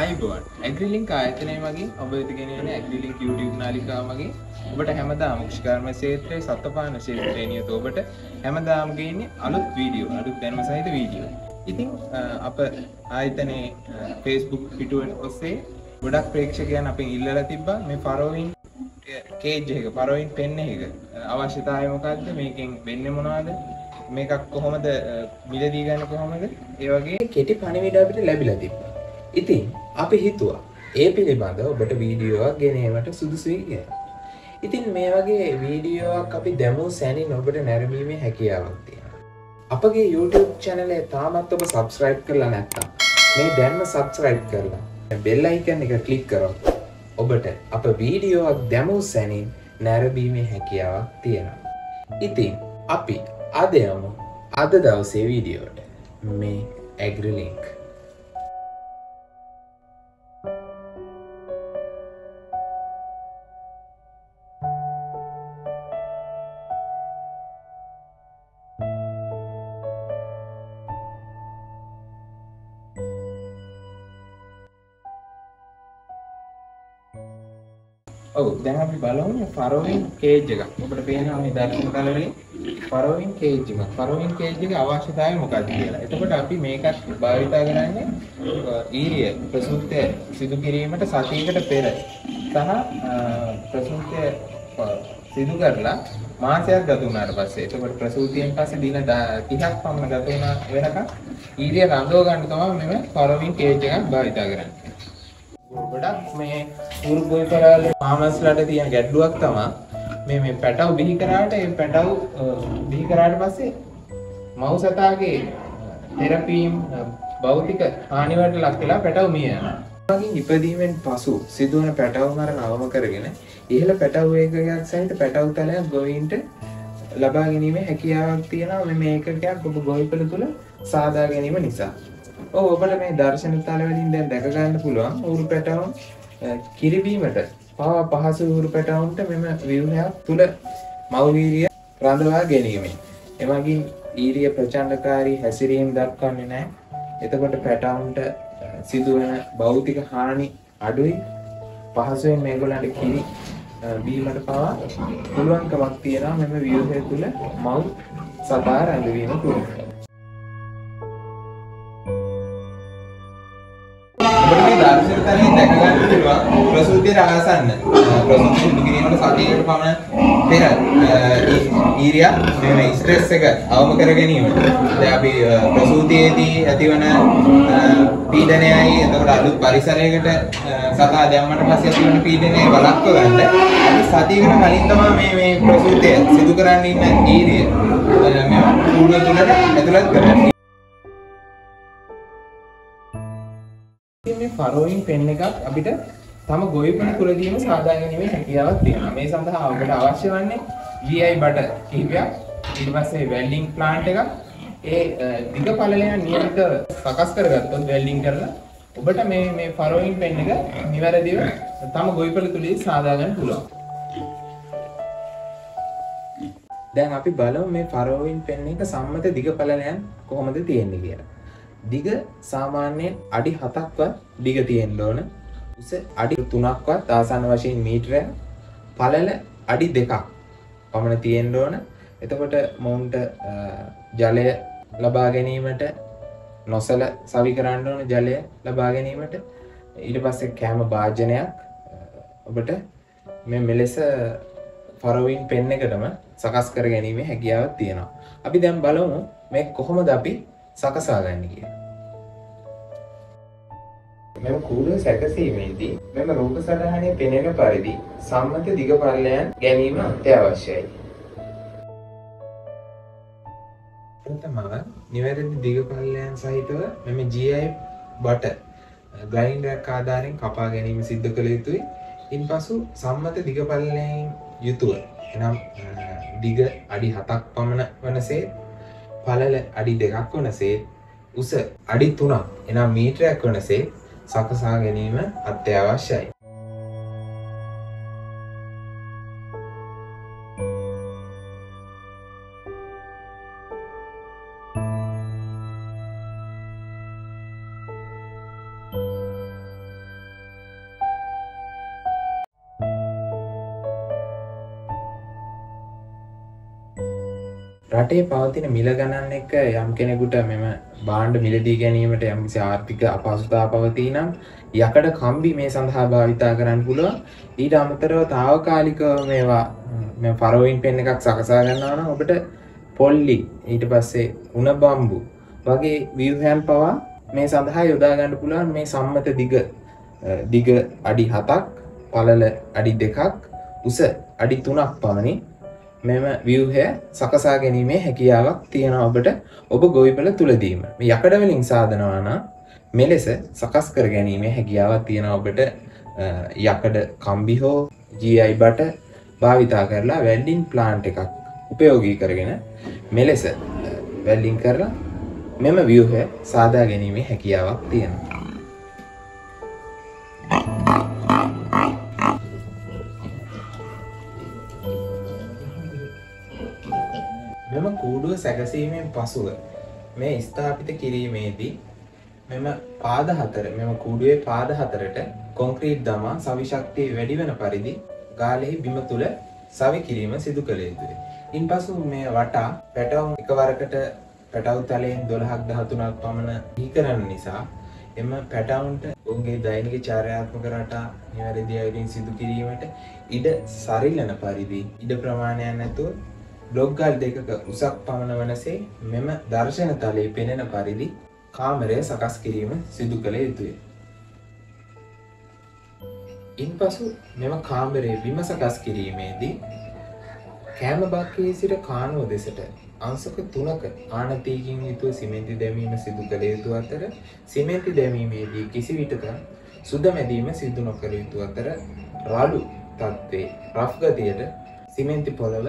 අයිබෝන් ඇග්‍රිලින්ක් ආයතනය මගේ ඔබ වෙතිගෙනෙන ඇග්‍රිලින්ක් YouTube නාලිකා මගේ ඔබට හැමදා මුක්ෂ්කර්ම ශේත්‍රය සත්තපාන ශේත්‍රයනිය තෝබට හැමදාම්ගේන්නේ අලුත් වීඩියෝ අලුත් දැනම සහිත වීඩියෝ ඉතින් අප ආයතනයේ ෆේස්බුක් පිටුවෙන් ඔස්සේ ගොඩක් ප්‍රේක්ෂකයන් අප ඉල්ලල තිබ්බා මේ පරෝවින් කේජ් එක පරෝවින් පෙන්න එක. අවශ්‍යතාවය මොකක්ද මේකෙන් වෙන්න මොනවාද? මේකක් කොහොමද මිලදී ගන්න කොහොමද? ඒ වගේ කෙටි පණිවිඩ අපිට ලැබිලා තිබ්බා. ඉතින් අපි හිතුවා ඒ පිළිබඳ ඔබට වීඩියෝවක් ගෙනීමට සුදුසුයි කියලා. ඉතින් මේ වගේ වීඩියෝවක් අපි දැමූ සැනින් ඔබට නැරඹීමේ හැකියාවක් තියෙනවා. අපගේ YouTube channel එක තාමත් ඔබ subscribe කරලා නැත්නම් මේ දැන්ම subscribe කරලා bell icon එක click කරොත් ඔබට අප වීඩියෝවක් දැමූ සැනින් නැරඹීමේ හැකියාවක් තියෙනවා. ඉතින් අපි අද යමු අද දවසේ වීඩියෝට මේ ඇග්‍රිලින්ක් ඔව් දැන් අපි බලමු ෆරෝවින් කේජ් එකක්. ඔබට පේනවා මේ දර්ශන කලරේ ෆරෝවින් කේජ් එක. ෆරෝවින් කේජ් එකේ අවශ්‍යතාවය මොකක්ද කියලා. එතකොට අපි මේකත් භාවිතා කරන්නේ ඊරිය ප්‍රසූතිය සිදු කිරීමට සතියකට පෙර සහ ප්‍රසූතිය සිදු කරලා මාසයක් ගත වුණාට පස්සේ එතකොට ප්‍රසූතියෙන් පස්සේ දින 30ක් පමණ ගත වුණා වෙනකන් ඊරිය රඳව ගන්න තමයි මෙම ෆරෝවින් කේජ් එකක් භාවිතා කරන්නේ. ගොඩක් මේ උරුගොයි කරාල මාමස්ලට තියෙන ගැඩ්ලුවක් තමා මේ මේ පැටව් බිහි කරාට ඒ පැටව් බිහි කරාට පස්සේ මව් සතාගේ තෙරපීම් භෞතික හානිවට ලක් වෙලා පැටව් මිය යනවා. වගේ ඉපදීමෙන් පසු සිදුවන පැටව් මරණ අවම කරගෙන ඉහළ පැටව් ඒකකයක් සහිත පැටව් තලයක් ගොවීන්ට ලබා ගැනීමේ හැකියාවක් තියෙනවා මේ මේකකයක් ඔබ ගොවිපළ තුළ සාදා ගැනීම නිසා. ඔව් ඔබට මේ දර්ශන තලවලින් දැන් දැක ගන්න පුළුවන් ඌරු පැටවුන් කිරිබීමට පවා පහසු ඌරු පැටවුන්ට මෙම ව්‍යුහයක් තුල මව්වීරිය රඳවා ගැනීමෙන් එමගින් ඊරිය ප්‍රචණ්ඩකාරී හැසිරීම් දක්වන්නේ නැහැ. එතකොට පැටවුන්ට සිදුවන භෞතික හානි අඩුයි. පහසුවෙන් මේගොල්ලන්ට කිරි බීමට පවා පුළුවන්කමක් තියෙනවා මෙම ව්‍යුහය තුල මව් සතා රැඳවීම තුළ. දර්ශන තලයෙන් දැක ගන්න පුළුවන්. ප්‍රසූතියට ආසන්න ප්‍රසූතිය සිදු කිරීමට සතියකට පමණ පෙර ඊරියා මේ ස්ට්‍රෙස් එක අවම කර ගැනීමට. දැන් අපි ප්‍රසූතියේදී ඇතිවන පීඩනයයි එතකොට අලුත් පරිසරයකට සතා දැම්මට පස්සේ ඇතිවන පීඩනය වළක්ව ගන්න. අපි සතියකට කලින් තමයි මේ මේ ප්‍රසූතිය සිදු කරන්න ඉන්න ඊරිය මේ කූඩුව තුලට ඇතුළත් කරන්නේ. මේ ෆරෝයින් පෙන් එකක් අපිට තම ගොවිපළ කුලදීම සාදා ගැනීමේ හැකියාවක් තියෙනවා. මේ සඳහා ඔබට අවශ්‍ය වන්නේ GI බට කිහිපයක්. ඊට පස්සේ වෙල්ඩින් ප්ලාන්ට් එකක්. ඒ දිග පළලයන් නියමිත සකස් කරගත්තොත් වෙල්ඩින් කරලා ඔබට මේ මේ ෆරෝයින් පෙන් එක නිවැරදිව තම ගොවිපළ තුලදී සාදා ගන්න පුළුවන්. දැන් අපි බලමු මේ ෆරෝයින් පෙන් එක සම්මත දිග පළලයන් කොහොමද තියෙන්නේ කියලා. දිග සාමාන්‍යයෙන් අඩි හතක්වත් දිග තියෙන්න ඕන. උස අඩි තුනක්වත් ආසන්න වශයෙන් මීටරය පලල අඩි දෙකක් පමණ තියෙන්ඩ ඕන. එතකොට මොවුන්ට ජලය ලබා ගැනීමට නොසල සවි කරන්න ඕන ජලය ලබා ගැනීමට. ඊට පස්සේ කෑම භාජනයක් ඔබට මේ මෙලෙස ෆරවින් පෙන්න එකටම සකස් කර ගැනීමේ හැකියාවත් තියෙනවා. අපි දැම් බලමු මේ කොහොමද අපි සකසා ගන්න කිය. මෙම කූඩුව සැකසීමේදී මෙම රූප සටහනේ පෙනෙන පරිදි සම්මත දිග පල්ලයන් ගැනීම අත්‍යවශ්‍යයි. ප්‍රථමව නිවැරදි දිග පල්ලයන් සහිතව මෙම GI බට ග්‍රයින්ඩර් ආධාරයෙන් කපා ගැනීම සිද්ධ කළ යුතුයි. ඉන්පසු සම්මත දිග පල්ලයෙන් යුතුව එනම් දිග අඩි හතක් පමණ වනසේ පලල අඩි දෙකක් වනසේ උස අඩි තුනක් එනම් මීටරයක් වනසේ සකසා ගැනීම අත්‍යවශ්‍යයි. රටේ පවතින මිල ගණන් එක්ක යම් කෙනෙකුට මෙම බාණ්ඩ මිලදී ගැනීමට යම්කිසි ආර්ථික අපහසුතා පවතී නම් යකඩ කම්බි මේ සඳහා භාවිතා කරන්න පුළුවන්. ඊට අමතරව తాවකාලිකව මේවා මේ ෆරෝයින් පෙන් එකක් සකසා ගන්නවා නම් ඔබට පොල්ලි ඊට පස්සේ උණ බම්බු වගේ ව්‍යුහයන් පවා මේ සඳහා යොදා ගන්න පුළුවන්. මේ සම්මත දිග දිග අඩි හතක් පළල අඩි දෙකක් උස අඩි තුනක් පමණි. මෙම ව්‍යවහය සකසා ගැනීමේ හැකියාවක් තියෙන ඔබට ඔබ ගොවිපල තුළදීම. යකඩවලින් සාධනවාන මෙලෙස සකස් කර ගැනීමේ හැකියාවක් තියෙන ඔබට යකඩ කම්බි හෝ ජයි බට භාවිතා කරලා වැල්ඩින් ප්ලාන්ට් එකක් උපයෝගී කරගෙන මෙලෙස වැල්ලින් කරලා මෙම ව්‍යවහය සාදා ගැනීමේ හැකියාවක් තියෙනවා. මෙම කූඩුව සැකසීමෙන් පසුව මේ ස්ථාපිත කිරීමේදී මෙම පාද හතර මෙම කූඩුවේ පාද හතරට කොන්ක්‍රීට් දමා සවිශක්තිය වැඩි වන පරිදි ගාලෙහි බිම තුළ සවි කිරීම සිදු කළ යුතුයි. ඉන් පසු මේ වටා පැටවුම් එකවරකට පැටව් තලයෙන් දොළහක් දහතුනක් පමණ හිකරන්න නිසා එම පැටවුන්ට උන්ගේ දෛනික චාරයාත්මක රටා නිවැරදි අයුරින් සිදු කිරීමට ඉඩ සරිලන පරිදි ඉඩ ප්‍රමාණයක් නැතුව බ්ලොග්ගල් දෙකක උසක් පමණ වනසේ මෙම දර්ශන තලයේ පෙනෙන පරිදි කාමරය සකස් කිරීම සිදු කළ යුතුය. ඉන් පසු මෙම කාමරයේ බිම සකස් කිරීමේදී කෑම බක්කයේ සිට කානුව දෙසට අංසක තුනක ආනතීකින් යුතුව සිමෙන්ති දැමීම සිදු කළ යුතු අතර සිමෙන්ති දැමීමේදී කිසි විටක සුද මැදීම සිදු නොකළ යුතු අතර රලු තත්ත්වේ රෆ්ගතියට සිමෙන්ති පොළව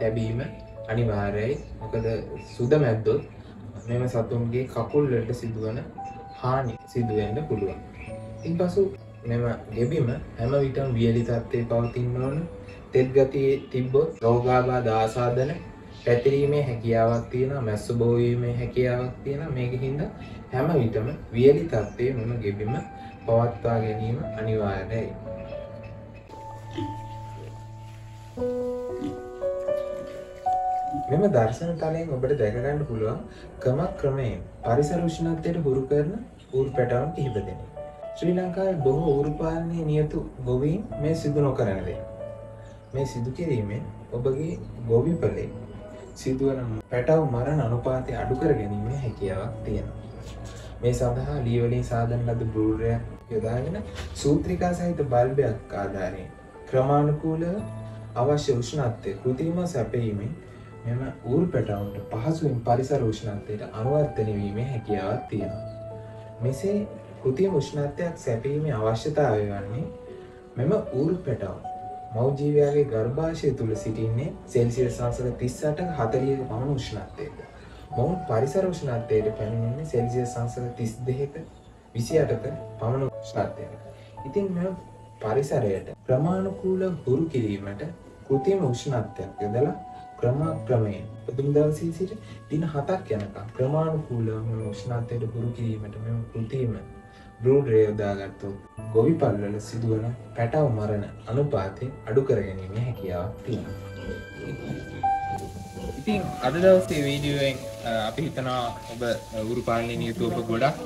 තැබීම අනිවාර්යයි මොකද සුද මැද්දොත් මෙම සතුන්ගේ කකුල්ලට සිදුවන හානි සිදුවෙන්න පුළුවන්. ඉන් පසු මෙම ගෙබිම හැම විටම් වියලි තත්ත්වය පවතින්න ඕන තෙත් ගතියේ තිබ්බොත් රෝගාබා දාසාධන පැතිරීමේ හැකියාවක් තියෙන මැස්සු බෝවීමේ හැකියාවක් තියෙන මේක හින්දා හැම විටම වියලි තත්ත්වයේ මෙම ගෙබිම පවත්වා ගැනීම අනිවාර්යයි. මෙම දර්ශන තලයෙන් ඔබට දැකගන්න පුළුවන් ක්‍රමක් ක්‍රමයෙන් පරිසර උෂ්ණත්වයට හුරු කරන ඌරු පැටවන් කිහිප දෙනෙක්. ශ්‍රී ලංකාවේ බොහෝ ඌරු පාලනයේ නියතු ගොවීන් මේ සිදු නොකරන දේ. මේ සිදු කිරීමෙන් ඔබගේ ගොවිපලේ සිදුවන පැටව් මරණ අනුපාතය අඩු කර ගැනීමේ හැකියාවක් තියෙනවා. මේ සඳහා ලී වලින් සාදන ලද බ්‍රූඩරයක් යොදාගෙන සූත්‍රිකා සහිත බල්බයක් ආධාරයෙන් ක්‍රමානුකූලව අවශ්‍ය උෂ්ණත්වය කෘතිම සැපීමෙන් මෙම ඌරු පැටවුන්ට පහසුවෙන් පරිසර උෂ්ණත්වයට අනුවර්තනය වීමේ හැකියාවක් තියෙනවා. මෙසේ කෘතිම උෂ්ණත්වයක් සැපීමේ අවශ්‍යතාවය වන්නේ මෙම ඌරු පැටවුන් මෞජීවයාගේ ගර්භාෂය තුළ සිටින්නේ සෙල්සිිය සංසක තිස්සට හතලියක පමණ උෂ්ණත්වයක. මොවුන් පරිසර උෂ්ණත්වයට පැමිණෙන්නේ සෙල්සිිය සංසක තිස් දෙක විසි අටක පමණ උෂ්ණත්වයක. ඉතින් මෙ පරිසරයට ප්‍රමාණකූල හුරු කිරීමට කෘතිම උෂ්ණත්වයක් යොදලා ක්‍රමක්‍රමයෙන් පුදුම දවසේ සිට දින හතක් යනකම් ක්‍රමානුකූලව මෙම උෂ්ණත්වයට හුරු කිරීමට මෙම කෘතිම බ්‍රූඩරය යොදාගත්තොත් ගොවි පල්වල සිදුවන පැටව මරණ අනුපාතය අඩු කර ගැනීමේ හැකියාවක් තියෙනවා. ඉතින් අද දවසේ වීඩියෝෙන් අපි හිතනවා ඔබ උරු පාලනය නියුතු ඔබ ගොඩක්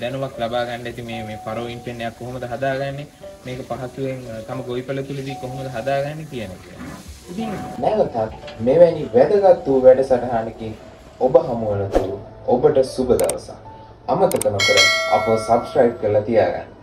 දැනුවක් ලබා ගන්න ඇති මේ මේ ෆරෝයින් පෙන්නයක් කොහොමද හදාගන්නේ මේක පහසුවෙන් තම ගොවිපළ තුලදී කොහොමද හදාගන්නේ කියන එක. ඉතින් නැවතත් මෙවැනි වැදගත් වූ වැඩසටහනකින් ඔබ හමු වනතුරු ඔබට සුබ දවසක්. අමතක නොකර අපව සබස්ක්‍රයිබ් කරලා තියාගන්න.